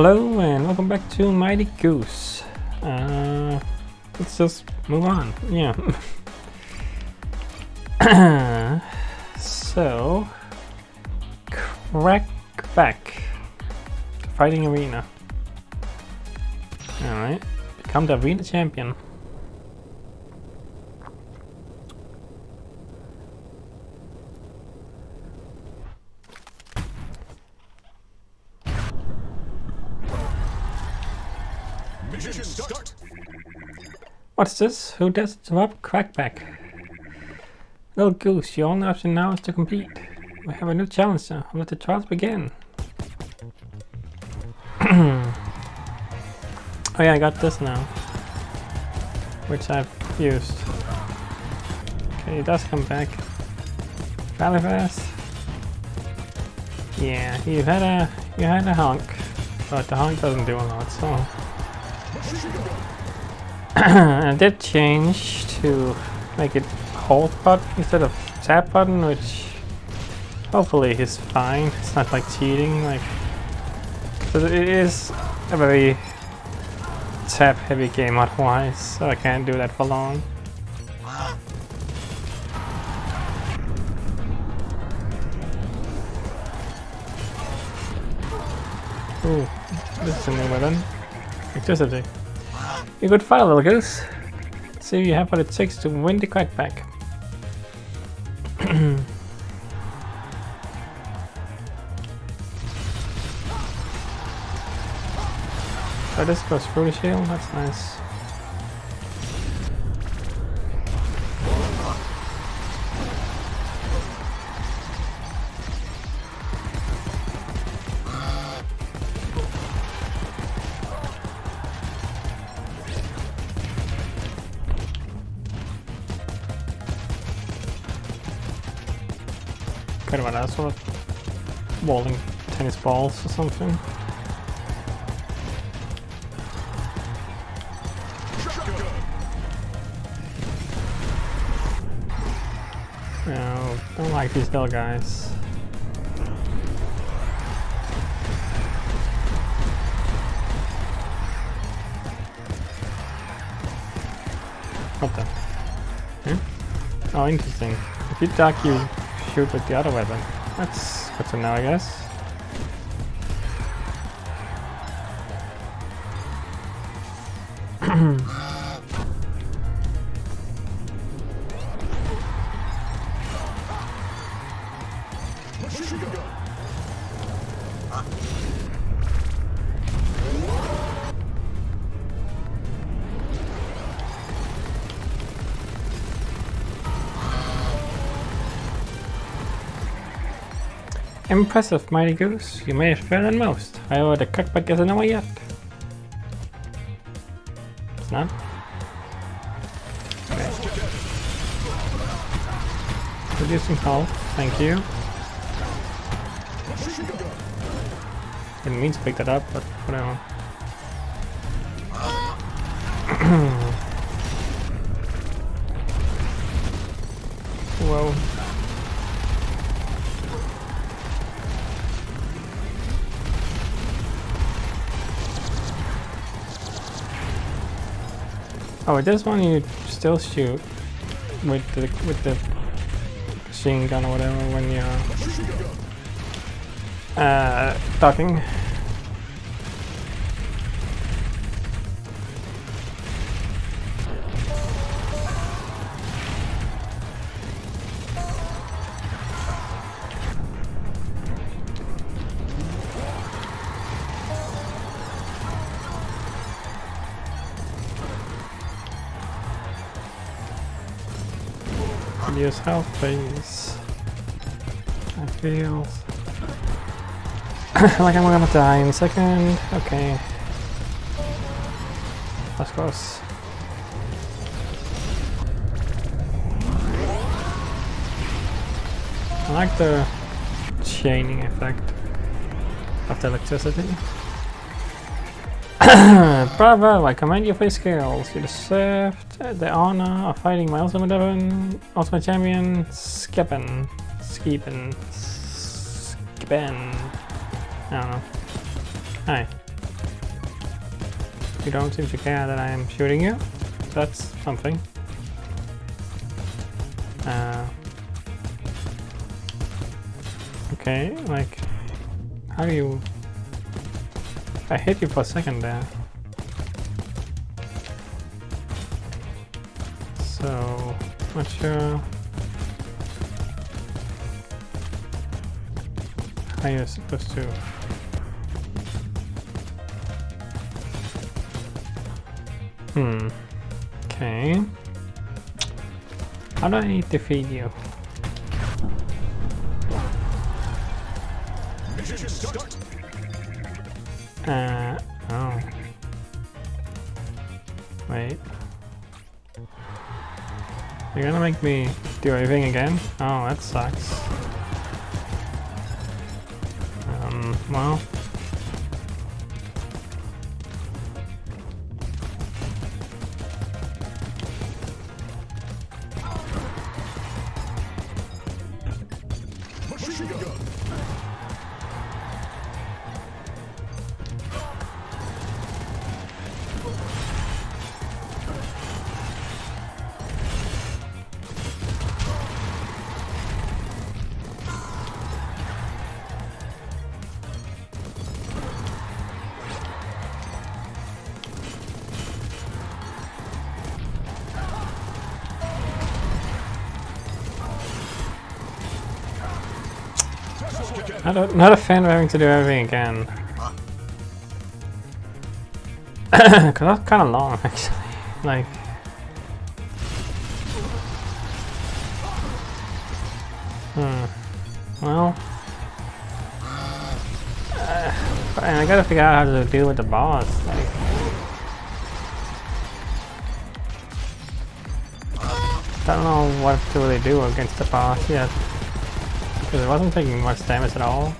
Hello and welcome back to Mighty Goose. Uh, let's just move on. Yeah. so, crack back. Fighting arena. Alright. Become the arena champion. What's this? Who does drop crackback? Little goose, your only option now is to compete. We have a new challenge challenger. Let the trials begin. oh yeah, I got this now. Which I've used. Okay, it does come back. Fairly. Yeah, you had a you had a honk. But the honk doesn't do a lot, so I did change to make it hold button instead of tap button, which hopefully is fine. It's not like cheating, like but it is a very tap heavy game otherwise, so I can't do that for long. Ooh, this is a new weapon. Electricity. You could fight, little goose. See you have what it takes to win the crackback. so oh, this goes through the shield, that's nice. Balls or something. No, don't like these little guys. What the? Hmm? Oh, interesting. If you duck, you shoot with the other weapon. That's good to know, I guess. Impressive, Mighty Goose. You it further than most. However, the cockpit isn't over yet. It's not? Reducing health, thank you. Didn't mean to pick that up, but whatever. Whoa. Oh, with this one you still shoot with the with the machine gun or whatever when you're uh, ducking. Use health, please. I feel like I'm gonna die in a second. Okay. That's close. I like the chaining effect of the electricity. Bravo! I commend you for your skills. You deserved the honor of fighting my ultimate weapon, ultimate champion, Skippen. Skippen. Skippen. I don't know. Hi. you don't seem to care that I am shooting you. That's something. Uh, okay, like, how do you... I hit you for a second there. So, not sure how you're supposed to... Hmm. Okay. How do I defeat you? Uh, oh. Wait. You're gonna make me do everything again? Oh, that sucks. Um, well. Tesla cannon. Not a, fan of having to do everything again. Cause that's kind of long, actually. Like, hmm. Well, uh, fine, I gotta figure out how to deal with the boss. Like, I don't know what to really do against the boss yet. Because it wasn't taking much damage at all.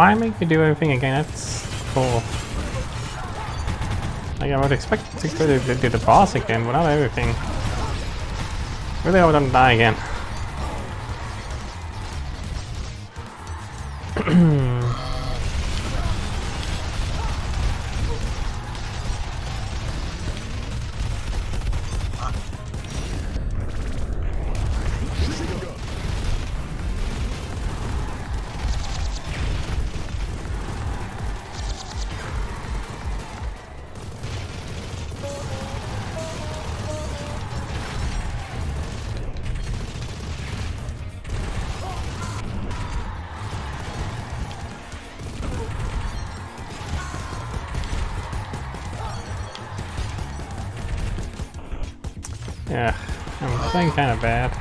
Why make me do everything again? That's cool. Like, I would expect to go to do the boss again, but not everything. Really, I wouldn't die again. Hmm. Yeah, I'm playing kind of bad.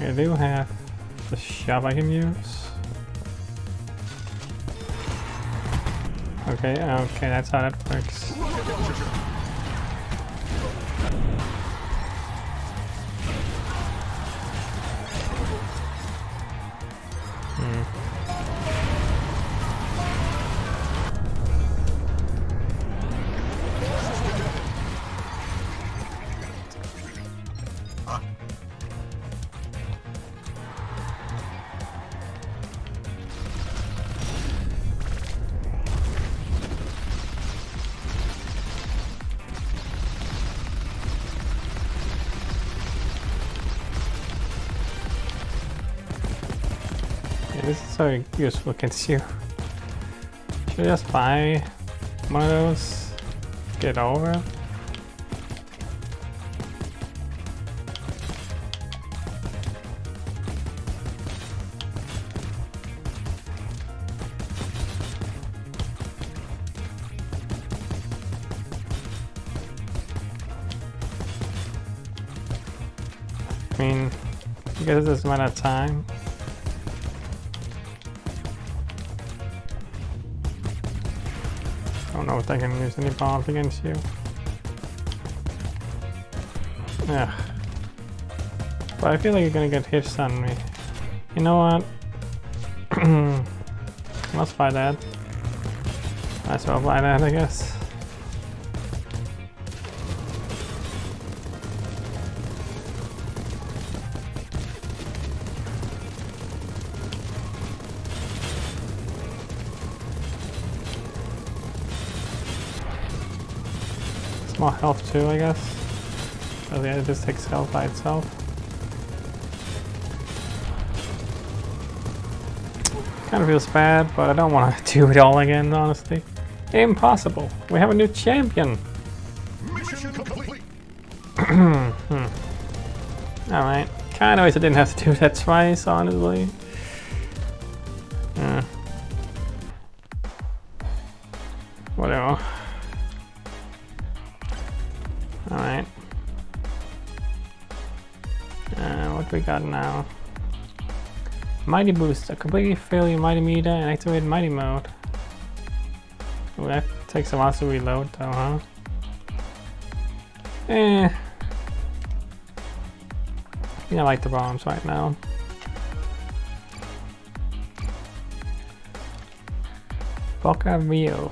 I do have the shove I can use. Okay, okay, that's how that works. so useful against you. Should I just buy one of those? Get over? I mean, I guess it's a matter of time. I can use any bombs against you. Yeah. But I feel like you're gonna get hits on me. You know what? Let's buy that. Might as well buy that, I guess. Health too, I guess. Oh yeah, it just takes health by itself. Kind of feels bad, but I don't want to do it all again, honestly. Impossible. We have a new champion. Mission complete. Hmm. Alright. Kinda wish I didn't have to do that twice, honestly. Mighty Boost. A completely your Mighty meter and activate Mighty mode. Ooh, that takes a while to reload though, huh? Eh. Yeah, I like the bombs right now. Boca Rio.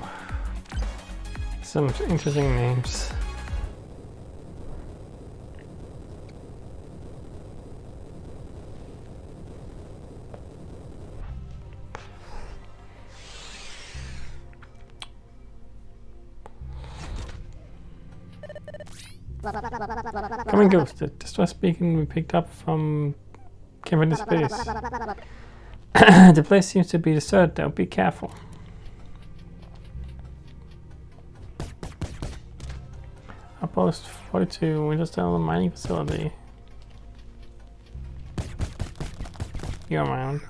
Some interesting names. Coming Ghost, the distress beacon we picked up from Kevin in Space. the place seems to be deserted though, be careful. Outpost 42, we just Winterstone mining facility. You're around.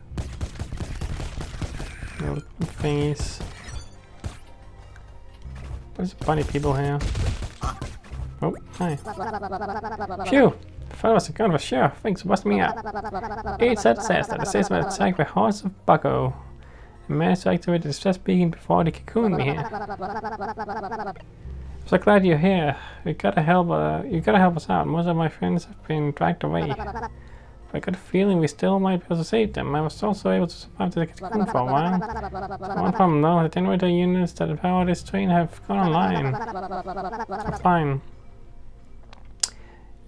No thingies. There's bunny people here. Oh, hi. Phew! Thought was a kind of a sheriff. Thanks for busting me out. It said says that the system attacked by hordes of bucko and managed to activate the distress beacon before they cocooned me here. I'm so glad you're here. You gotta help. Uh, you gotta help us out. Most of my friends have been dragged away. But I got a feeling we still might be able to save them. I was also able to survive the cocoon for a while. So one problem though, the generator units that power this train have gone online. Fine.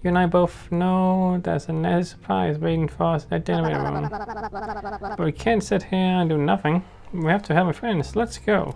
You and I both know there's a nice surprise waiting for us in that generator room. But we can't sit here and do nothing. We have to help our friends. Let's go.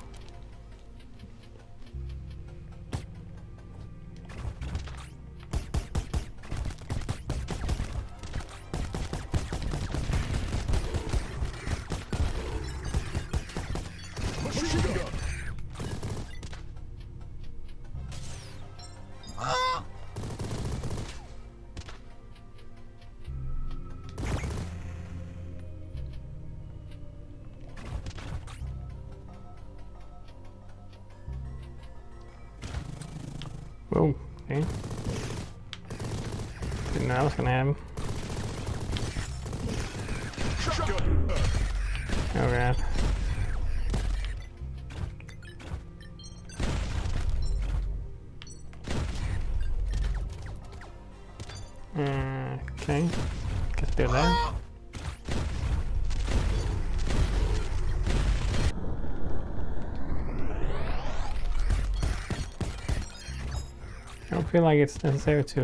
Feel like it's necessary to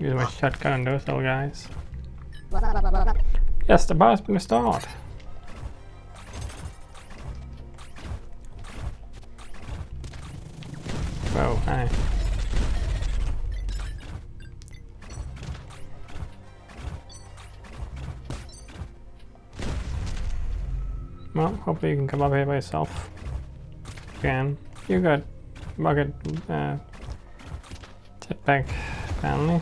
use my shotgun on those little guys. Yes, the bar's been restored. Whoa, hi. Well, hopefully you can come up here by yourself. You can. You got bucket uh, jetpack family.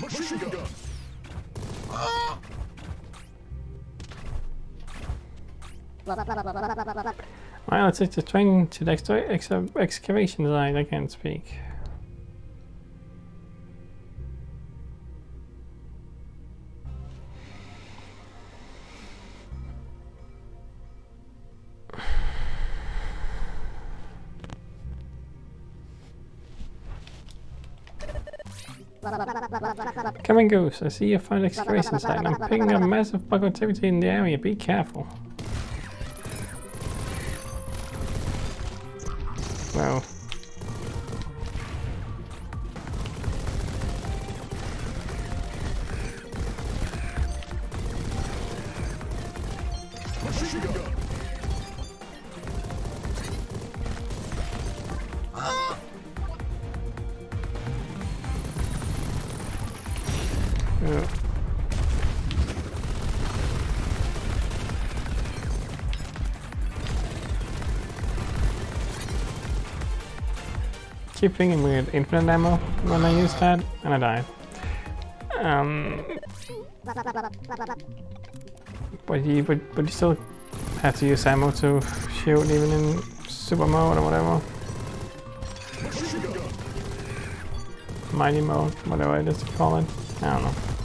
Machine gun. Well, let's take the train to the ex ex excavation. I can't speak. Come Goose, I see you found excavation site. I'm picking up massive bug activity in the area. Be careful. Well. Machine gun. Keep thinking we had infinite ammo when I used that, and I died. Um, but you, but, but you still have to use ammo to shoot even in super mode or whatever, mighty mode, whatever it is to call it. I don't know.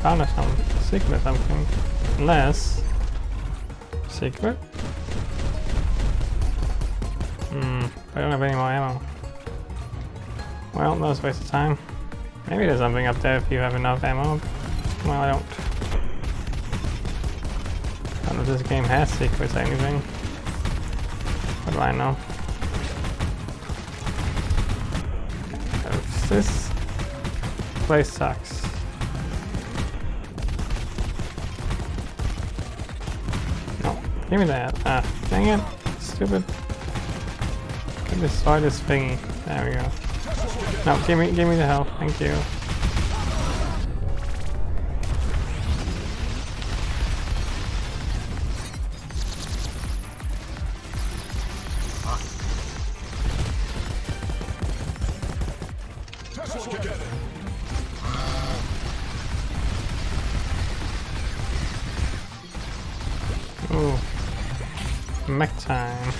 Found some secret something. Unless... Secret? Hmm, I don't have any more ammo. Well, that was a waste of time. Maybe there's something up there if you have enough ammo. Well, I don't. I don't know if this game has secrets or anything. What do I know? This place sucks. Give me that. Ah, dang it. Stupid. Can destroy this thingy. There we go. No, give me, give me the health. Thank you. Mech time.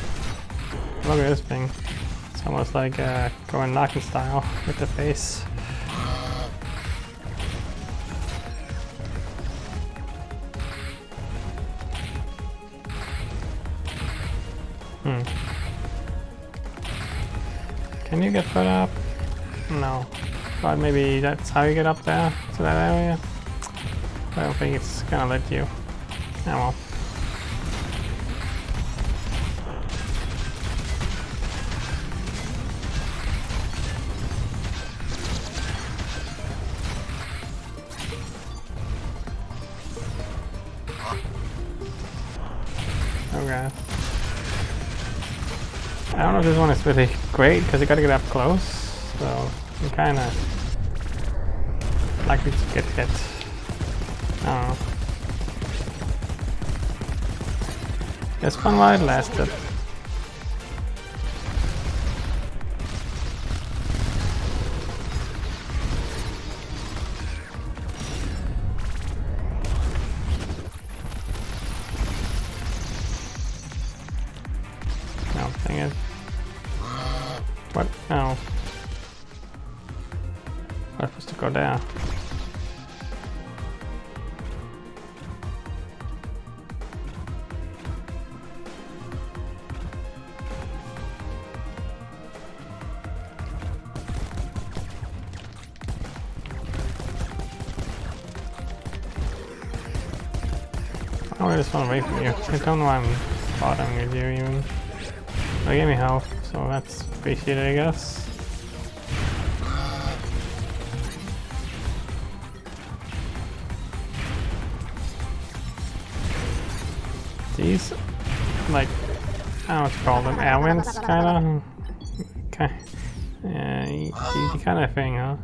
Look at this thing. It's almost like uh, going knocking style with the face. Hmm. Can you get further up? No. But maybe that's how you get up there to that area. I don't think it's gonna let you. Oh well. really great because you gotta get up close, so you're kinda likely to get hit. Oh. Guess fun while it lasted. No, dang it. Oh. I'm supposed to go there. Oh, I just want away from you. I don't know why I'm bothering with you even. They gave me health, so that's appreciated, I guess. These, like, I don't call them, airwinds, kinda? Okay. Yeah, easy kind of thing, huh?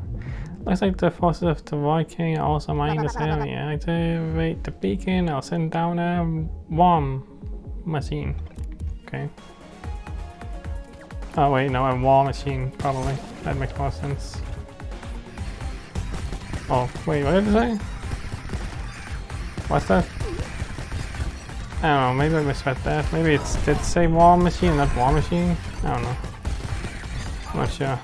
Looks like the forces of the Void King are also mining this area. Activate the beacon, I'll send down a worm machine. Okay. Oh wait, no, a wall machine, probably. That makes more sense. Oh, wait, what did it say? What's that? I don't know, maybe I misread that. Maybe it's did it say wall machine, not wall machine? I don't know. I'm not sure.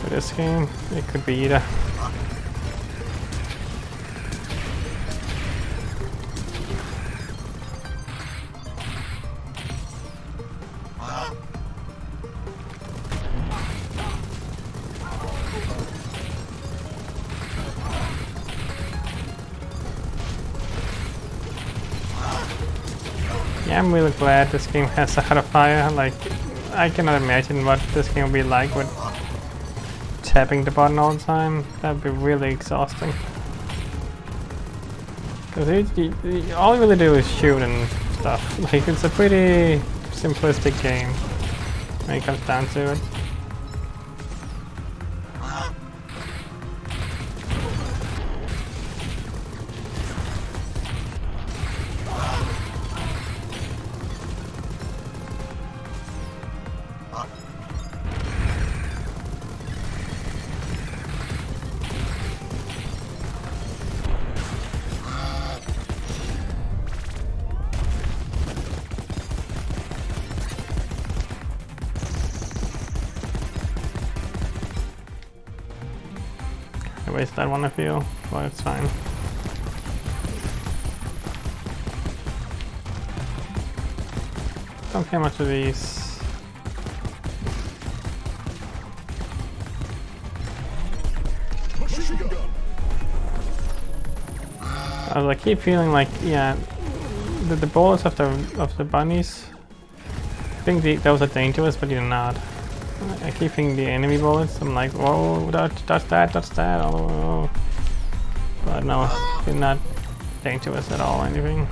For this game, it could be either. I'm really glad this game has a head of fire. Like, I cannot imagine what this game will be like with tapping the button all the time. That'd be really exhausting. Because all you really do is shoot and stuff. Like, it's a pretty simplistic game when it comes down to it. I, keep feeling like, yeah, the, the bullets of the of the bunnies. I think the, those are dangerous, but you're not. I keep thinking the enemy bullets. I'm like, whoa, dodge, dodge that, dodge that. Oh, but no, they're not dangerous at all. Anything.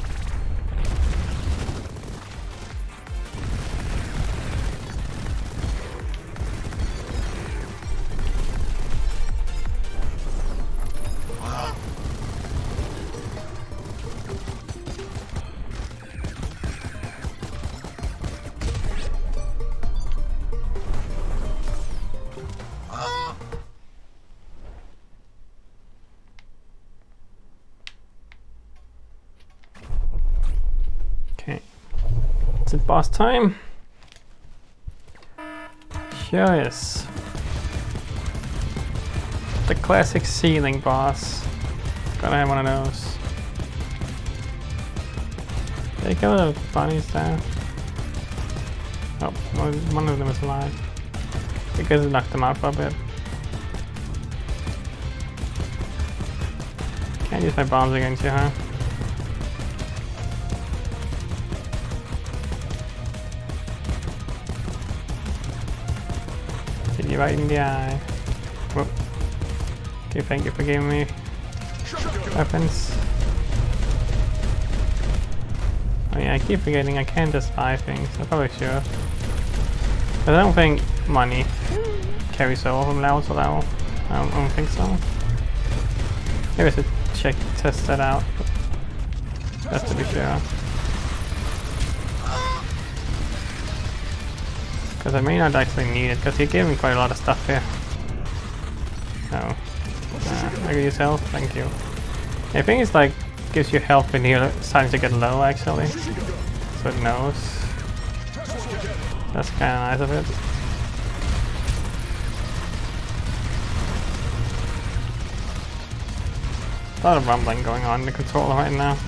Boss time? Curious. The classic ceiling boss. Gotta have one of those. They kill the bunnies there. Oh, one of them is alive. Because it knocked them out for a bit. Can't use my bombs against you, huh? You right in the eye. Whoop. Okay, thank you for giving me weapons. Oh yeah, I keep forgetting I can just buy things. I probably should. But I don't think money carries over from level to level. I don't, I don't think so. Maybe I should check, test that out. Just to be sure. Because I may not actually need it, because he gave me quite a lot of stuff here. Oh. Uh, I can use health, thank you. I think it's like, gives you health when you're starting to get low actually. So it knows. That's kinda nice of it. A lot of rumbling going on in the controller right now.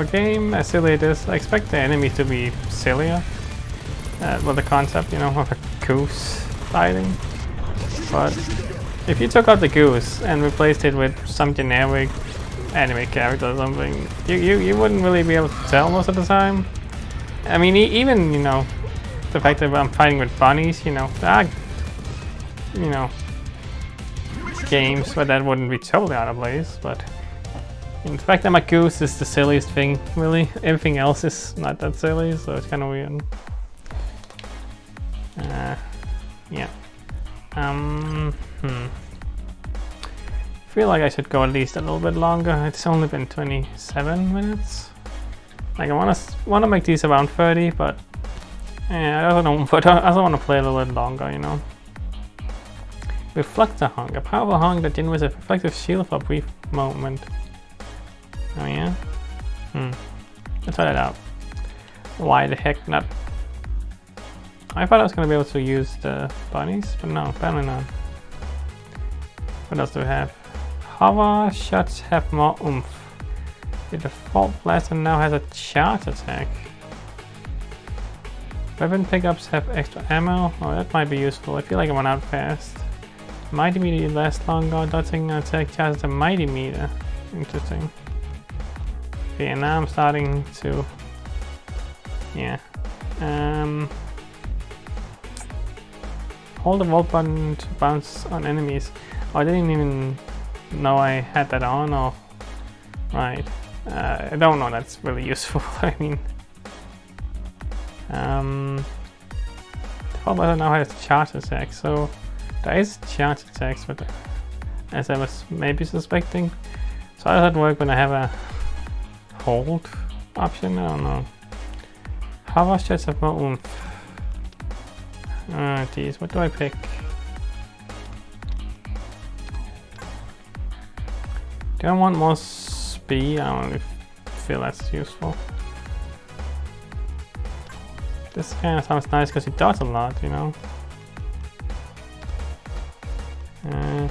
For game as silly as I expect the enemy to be sillier. Uh, with the concept, you know, of a goose fighting. But if you took out the goose and replaced it with some generic anime character or something, you, you, you wouldn't really be able to tell most of the time. I mean, e even, you know, the fact that I'm fighting with bunnies, you know, ah, you know, games where that wouldn't be totally out of place, but in fact that my goose is the silliest thing, really. Everything else is not that silly, so it's kind of weird. Uh, yeah. Um, hmm. feel like I should go at least a little bit longer. It's only been 27 minutes. Like I want to want to make these around 30, but yeah, I don't know. But I also want to play a little bit longer, you know. Reflector honk, a powerful honk that did generates a reflective shield for a brief moment. Oh yeah? Hmm. Let's try that out. Why the heck not? I thought I was gonna be able to use the bunnies, but no, apparently not. What else do we have? Hover shots have more oomph. The default blaster now has a charge attack. Weapon pickups have extra ammo. Oh, that might be useful. I feel like I went out fast. Mighty meter lasts longer. Dodging attack charges a mighty meter. Interesting. Okay, and now I'm starting to... Yeah. Um, hold the vault button to bounce on enemies. Oh, I didn't even know I had that on, or... Right. Uh, I don't know that's really useful, I mean... Um, default button now has charge attack, so there is charge attacks, but as I was maybe suspecting. So how does that work when I have a hold option? I don't know. How much does have more oomph? Ah, geez, what do I pick? Do I want more speed? I don't really feel that's useful. This kind of sounds nice because it does a lot, you know? Uh,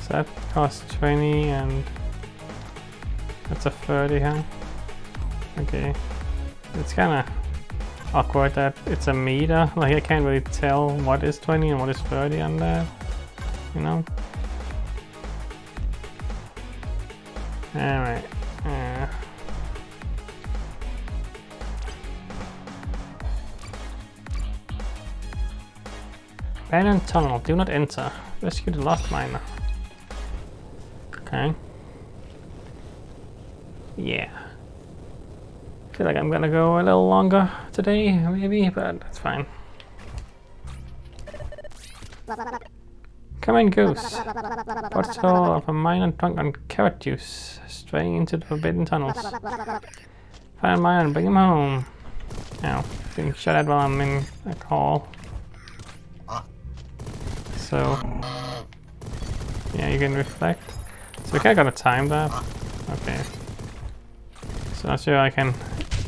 so that costs 20 and that's a 30, huh? Okay. It's kind of awkward that it's a meter. Like I can't really tell what is 20 and what is 30 on that. You know? Alright. Uh, Abandoned tunnel. Do not enter. Rescue the lost miner. Okay. Yeah. Feel like I'm gonna go a little longer today, maybe, but that's fine. Come in, goose. Bottle of a miner drunk on carrot juice, straying into the forbidden tunnels. Find a miner and bring him home. Now, being shut at while I'm in a call. So, yeah, you can reflect. So we kinda gotta time that. Okay. So not sure I can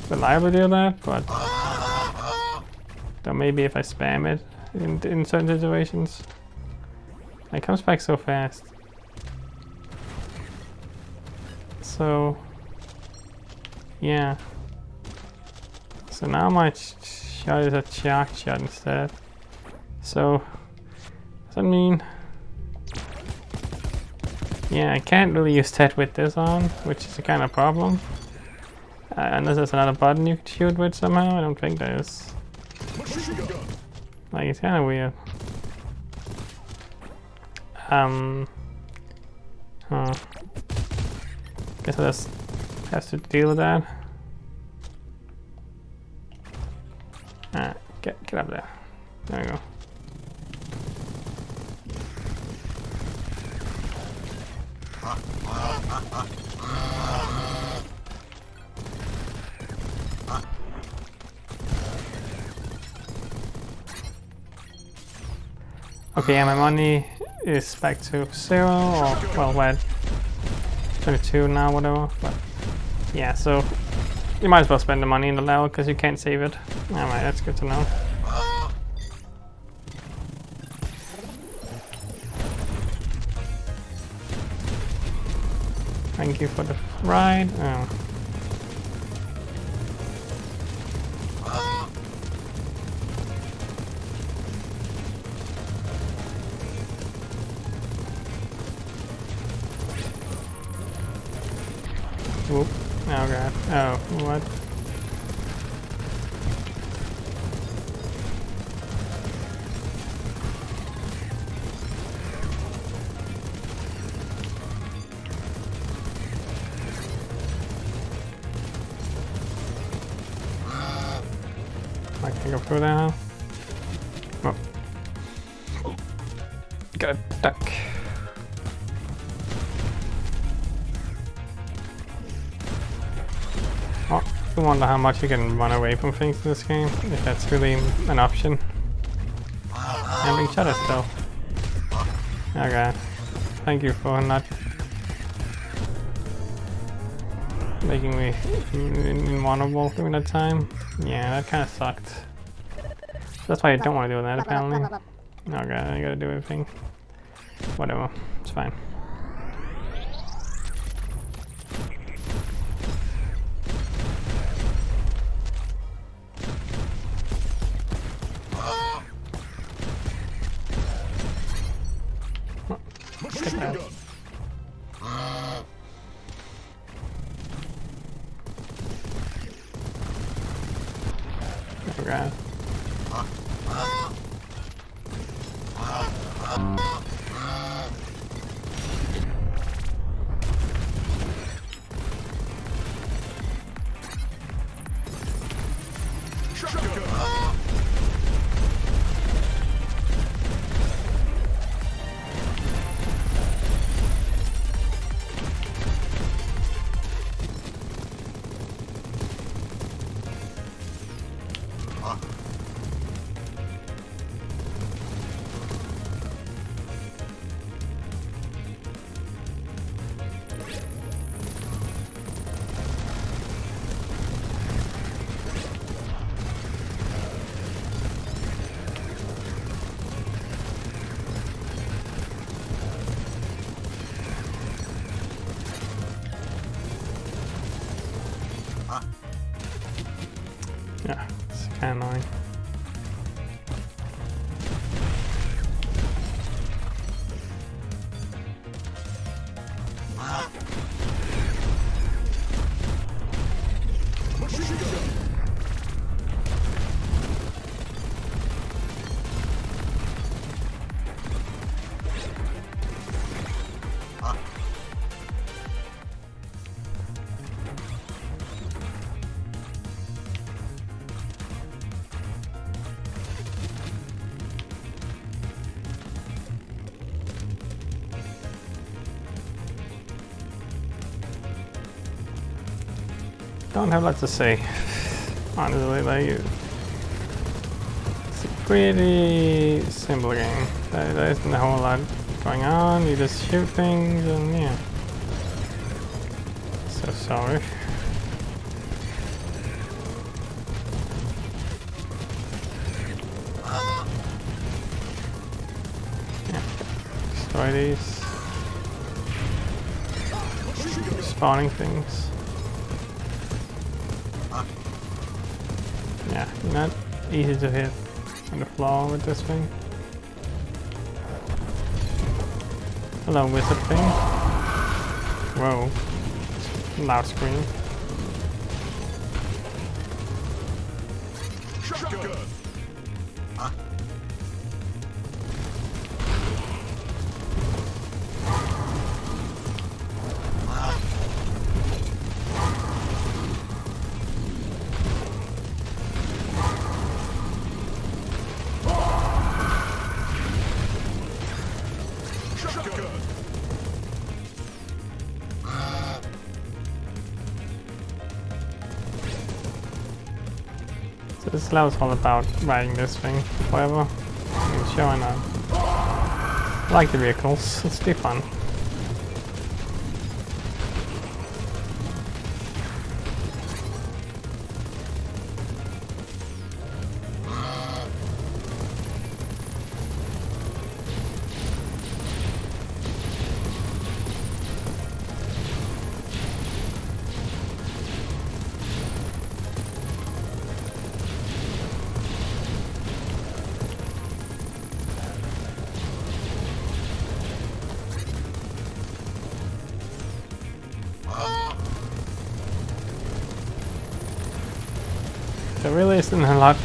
reliably do that, but though maybe if I spam it in, in certain situations. It comes back so fast. So, yeah. So now my shot is a shark shot instead. So, does that mean... Yeah, I can't really use that with this on, which is a kind of problem. Uh, unless there's another button you could shoot with somehow, I don't think there is. Like, it's kind of weird. Um... Huh. Guess I just have to deal with that. Ah, get, get up there. There we go. Okay, yeah, my money is back to zero, or, well, we're 22 now, whatever, but yeah, so you might as well spend the money in the level, because you can't save it. Alright, that's good to know. Thank you for the ride. Oh. How much you can run away from things in this game, if that's really an option. Being shot at still. Okay. Thank you for not making me in- in- invulnerable during that time. Yeah, that kind of sucked. That's why I don't want to do that apparently. Okay, I gotta do everything. Whatever, it's fine. It's kind I don't have lots to say. Honestly, like it's a pretty simple game. There, there isn't a whole lot going on. You just shoot things and yeah. So sorry. Destroy these spawning things. Easy to hit on the floor with this thing. Hello, wizard thing. Whoa. Loud scream. It's have all about riding this thing forever. I mean, sure, why? I like the vehicles, it's still fun.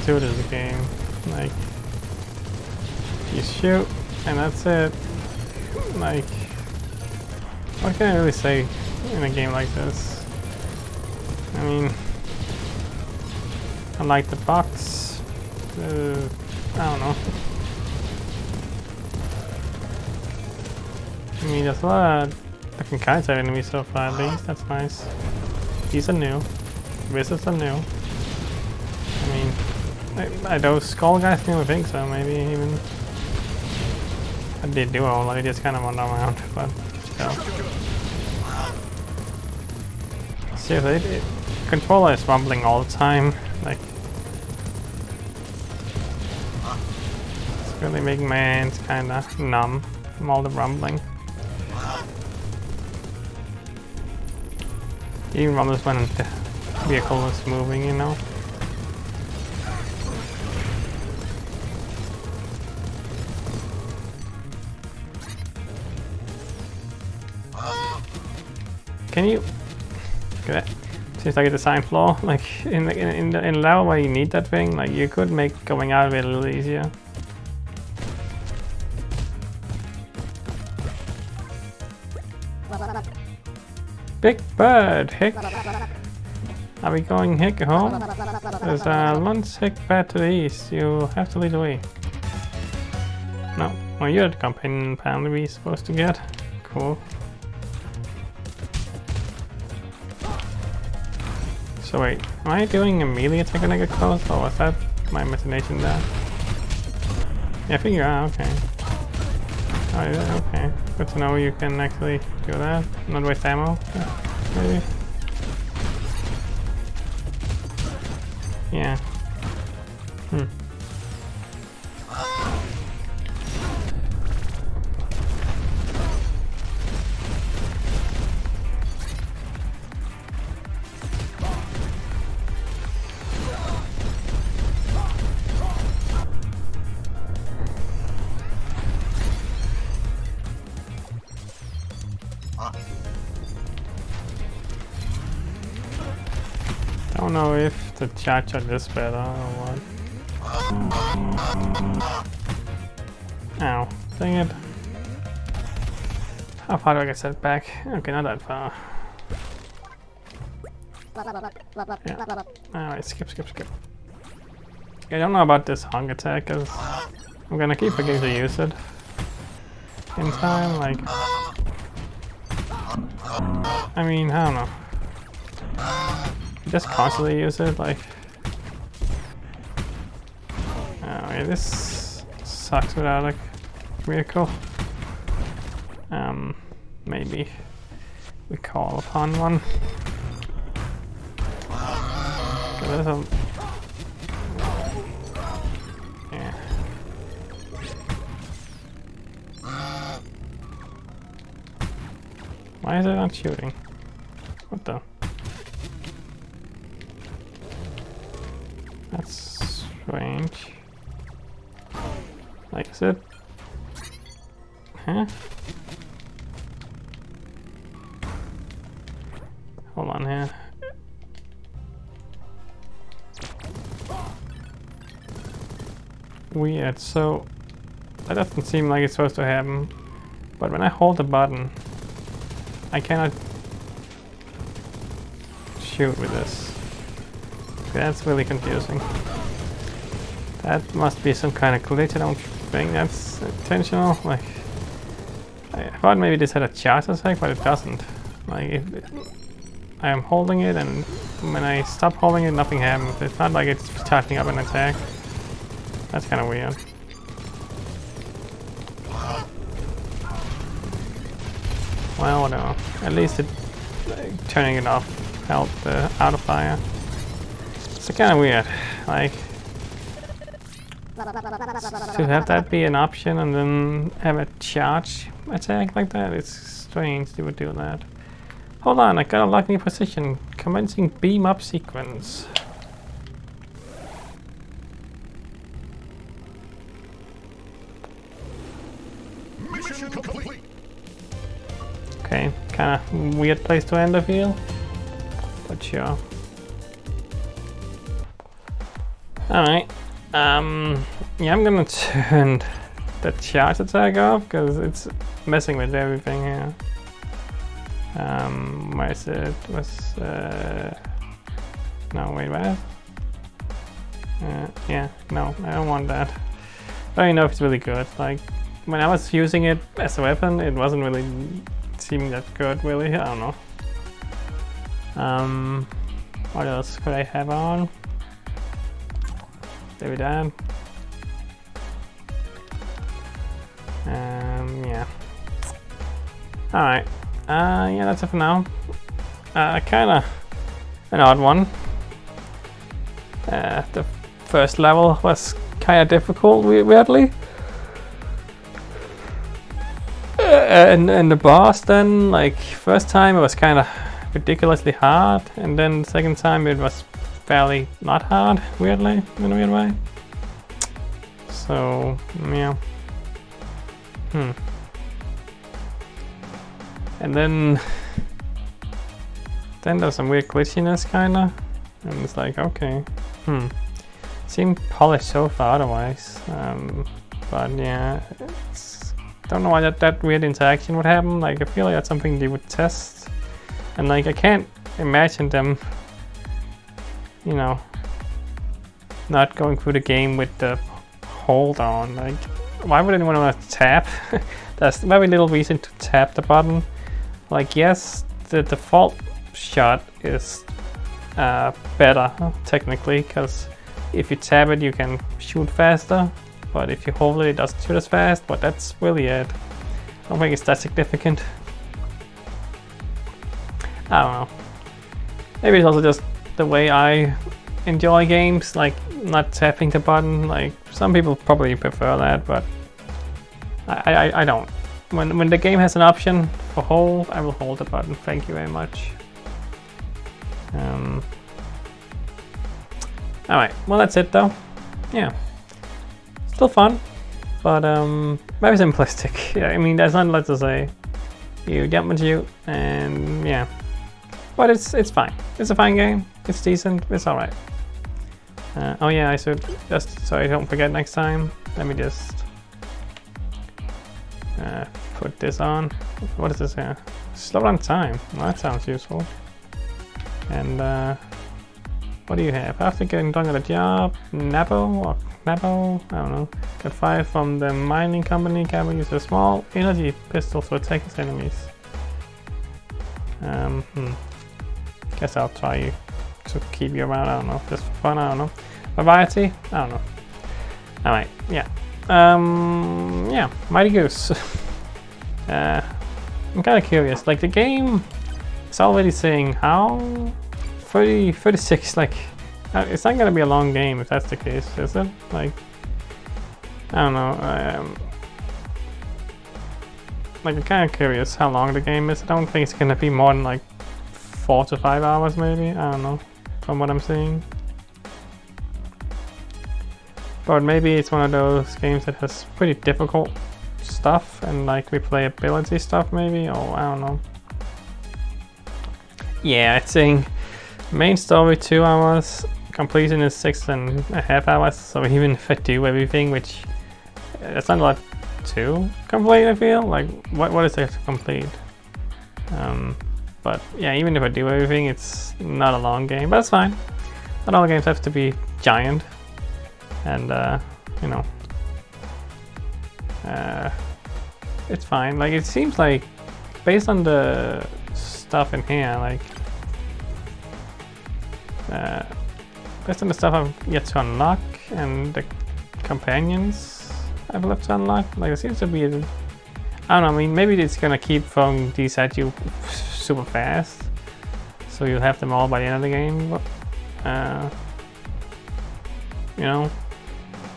To this game. Like, you shoot, and that's it. Like, what can I really say in a game like this? I mean, I like the box. Uh, I don't know. I mean, there's a lot of different kinds of enemies so far, at least. That's nice. These are new. Wizards are new. I I, those skull guys new, I think so, maybe even. I did do all, I just kind of wander around, but still. Seriously, it, it, controller is rumbling all the time, like. It's really making my hands kinda numb from all the rumbling. Even rumbles when the vehicle is moving, you know? Can you? Okay, that seems like a design flaw. Like in the, in in the, in level where you need that thing, like you could make going out of it a little easier. Big Bird, Hick. Are we going Hick home? There's a lunch Hick bed to the east. You have to lead the way. No, well you're the companion apparently we're supposed to get. Cool. So wait, am I doing a melee attack when I get close, or was that my imagination there? Yeah, I figure out, okay. Oh, okay. Good to know you can actually do that. Not waste ammo, maybe. Yeah. If the cha-cha is better or what. Ow. Dang it. How far do I get set back? Okay, not that far. Yeah. Alright, skip, skip, skip. I don't know about this honk attack, cause I'm gonna keep forgetting to use it. In time, like... I mean, I don't know. Just constantly use it, like... Oh yeah, this sucks without a vehicle. Um, maybe we call upon one. there's a... Why is it not shooting? What the? That's strange. Like, I said. Huh? Hold on here. Weird, so that doesn't seem like it's supposed to happen. But when I hold the button, I cannot shoot with this. That's really confusing. That must be some kind of glitch. I don't think that's intentional. Like, I thought maybe this had a charge attack, but it doesn't. Like, if I am holding it, and when I stop holding it, nothing happens. It's not like it's charging up an attack. That's kind of weird. well, whatever. At least it like, turning it off helped uh, the auto fire. It's kind of weird, like to have that be an option and then have a charge attack like that. It's strange they would do that. Hold on, I got a lock new position. Commencing beam up sequence. Mission complete. Okay, kind of weird place to end, I feel. But sure. Alright. Um, yeah, I'm gonna turn the charge attack off because it's messing with everything here. Um, where is it? Was uh, no wait, what? Uh, yeah, no, I don't want that. I don't know if it's really good. Like when I was using it as a weapon, it wasn't really seeming that good. Really, I don't know. Um, what else could I have on? David Dan. Um, yeah. Alright. Uh, yeah, that's it for now. Uh, kinda an odd one. Uh, the first level was kinda difficult, weirdly. Uh, and, and the boss then, like, first time it was kinda ridiculously hard, and then the second time it was fairly not hard, weirdly, in a weird way. So, yeah. Hmm. And then, then there's some weird glitchiness, kinda. And it's like, okay, hmm. Seemed polished so far otherwise. Um, but yeah, it's, don't know why that, that weird interaction would happen. Like, I feel like that's something they would test. And like, I can't imagine them you know, not going through the game with the hold on. Like, why would anyone want to tap? There's very little reason to tap the button. Like, yes, the default shot is uh, better, technically, because if you tap it, you can shoot faster. But if you hold it, it doesn't shoot as fast. But that's really it. I don't think it's that significant. I don't know. Maybe it's also just the way I enjoy games, like not tapping the button. Like some people probably prefer that, but I, I, I don't. When, when the game has an option for hold, I will hold the button. Thank you very much. Um, Alright, well that's it though. Yeah. Still fun, but um, very simplistic. Yeah, I mean, there's not a lot to say. You jump and you, and yeah. But it's it's fine. It's a fine game. It's decent. It's all right. Uh, oh yeah, I should just so I don't forget next time. Let me just uh, put this on. What is this here? Slow down time. Well, that sounds useful. And uh, what do you have? After getting done at a job, Nabo or Nabo, I don't know. Get fired from the mining company. Can we use a small energy pistol to attack his enemies. Um, hmm. Guess I'll try to keep you around. I don't know, just for fun. I don't know. Variety. I don't know. All right. Yeah. Um. Yeah. Mighty Goose. uh, I'm kind of curious. Like the game is already saying how 30, 36. Like uh, it's not gonna be a long game if that's the case, is it? Like I don't know. Um, like I'm kind of curious how long the game is. I don't think it's gonna be more than like four to five hours maybe, I don't know, from what I'm seeing. But maybe it's one of those games that has pretty difficult stuff and like replayability stuff maybe, or I don't know. Yeah, I think main story two hours, completion is six and a half hours, so even if I do everything, which it's not a lot to complete I feel, like what, what is there to complete? Um, but yeah, even if I do everything, it's not a long game, but it's fine. Not all games have to be giant. And, uh, you know, uh, it's fine. Like, it seems like, based on the stuff in here, like, uh, based on the stuff I've yet to unlock and the companions I've left to unlock, like, it seems to be I don't know, I mean, maybe it's gonna keep throwing these at you super fast. So you'll have them all by the end of the game. Uh, you know,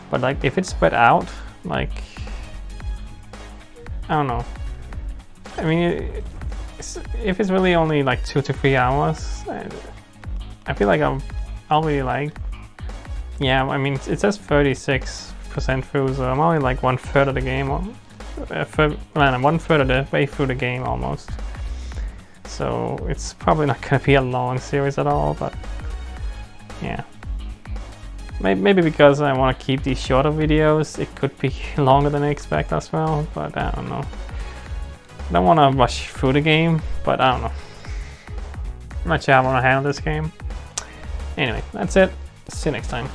but like if it's spread out, like, I don't know. I mean, it, it's, if it's really only like two to three hours, I, I feel like I'm, I'll like, yeah, I mean, it says 36% through, so I'm only like one third of the game, or, uh, third, well, one third of the way through the game almost. So it's probably not gonna be a long series at all, but yeah. Maybe, maybe because I want to keep these shorter videos, it could be longer than I expect as well, but I don't know. I don't want to rush through the game, but I don't know. I'm not sure how I want to handle this game. Anyway, that's it. See you next time.